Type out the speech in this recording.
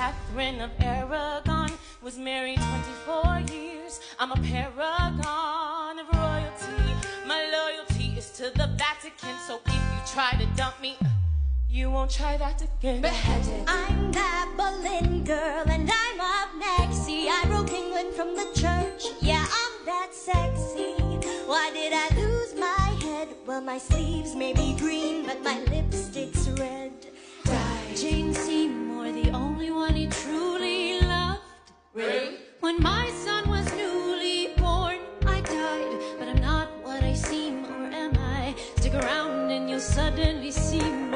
Catherine of Aragon was married 24 years. I'm a paragon of royalty. My loyalty is to the Vatican, so if you try to dump me, you won't try that again. Beheaded. I'm that Boleyn girl, and I'm up next. See, I broke England from the church. Yeah, I'm that sexy. Why did I lose my head? Well, my sleeves may be green, but my lipstick's red. When my son was newly born, I died, but I'm not what I seem, or am I? Stick around and you'll suddenly see.